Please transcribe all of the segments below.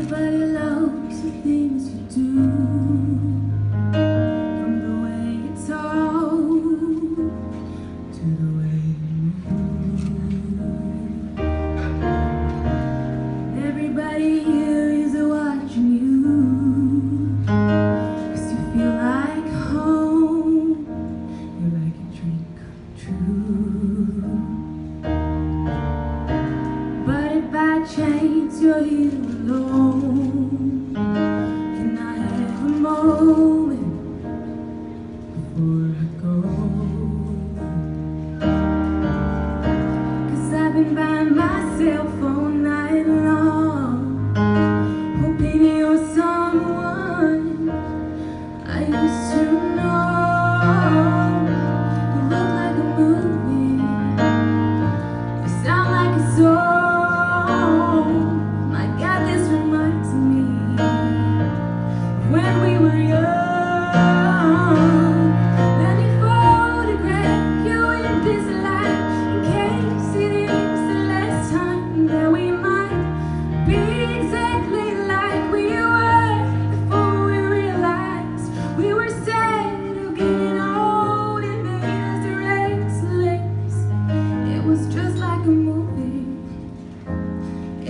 everybody loves moment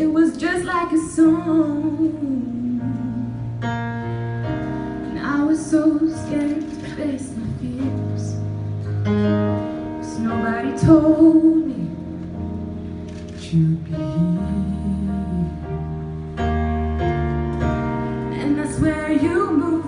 It was just like a song. And I was so scared to face my fears. Cause nobody told me that you'd be here. And I swear you moved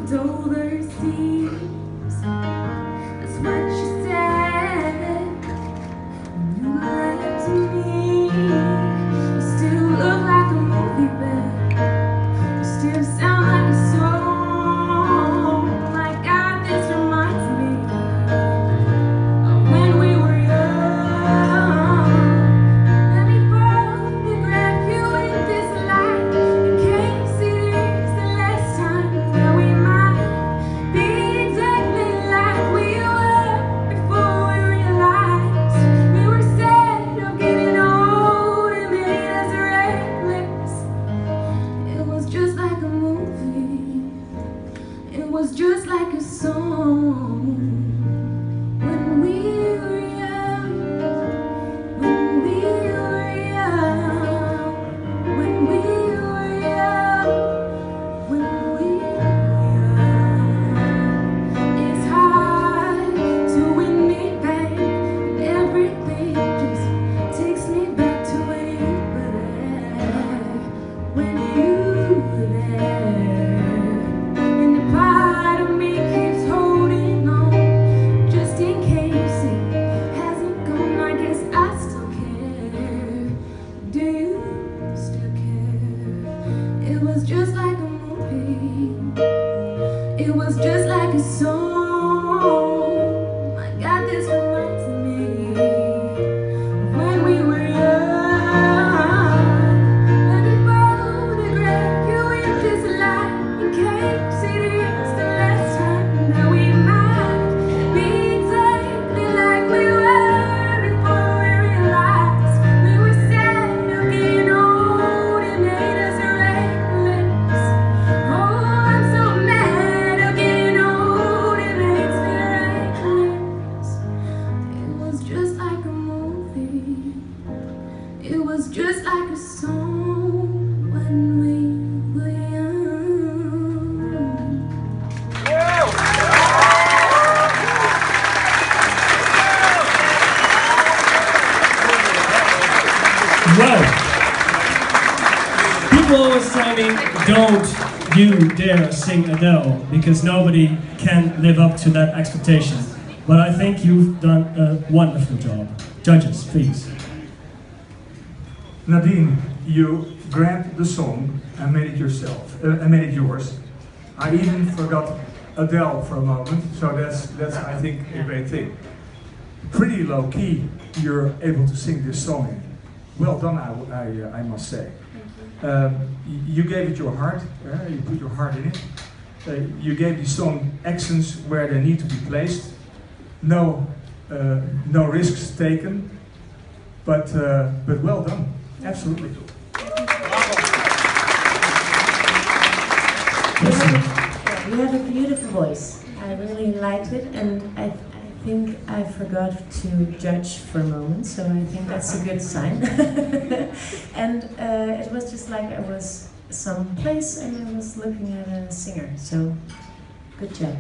was just like a song when we were young. Wow. People always tell me, don't you dare sing Adele, because nobody can live up to that expectation. But I think you've done a wonderful job. Judges, please. Nadine, you grabbed the song and made it yourself, uh, and made it yours. I even forgot Adele for a moment, so that's that's I think a great thing. Pretty low key, you're able to sing this song. in. Well done, I, I, uh, I must say. Um, you gave it your heart, uh, you put your heart in it. Uh, you gave the song accents where they need to be placed. No, uh, no risks taken, but uh, but well done, absolutely. You have a beautiful voice. I really liked it, and I, I think I forgot to judge for a moment, so I think that's a good sign. and uh, it was just like I was someplace and I was looking at a singer, so good job.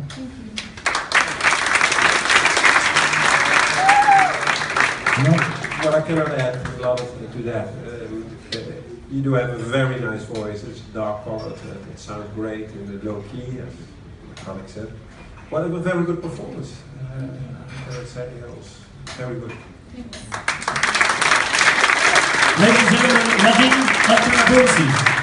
I cannot add a lot of, to that. Um, you do have a very nice voice. It's dark colored. Uh, it sounds great in the low key, as Alex said. "What it a very good performance. Uh, I would say it was very good. Ladies and gentlemen, Nadine Fatima